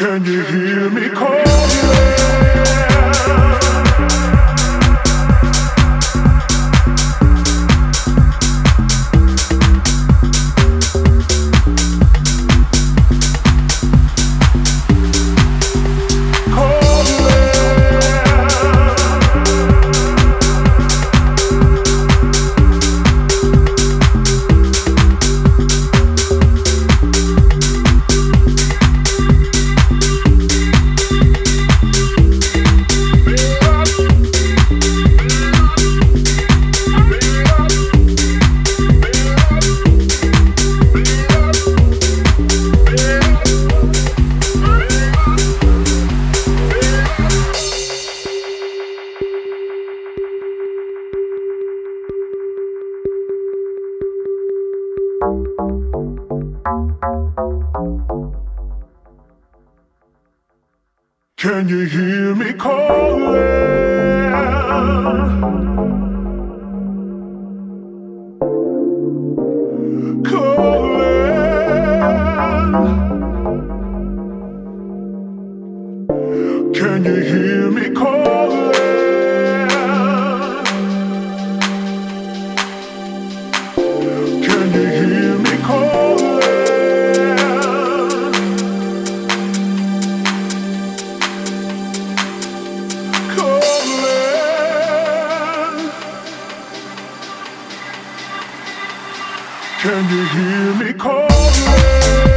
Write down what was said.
Can you hear me calling? Can you hear me calling? Calling. Can you hear me calling? Can you hear me calling?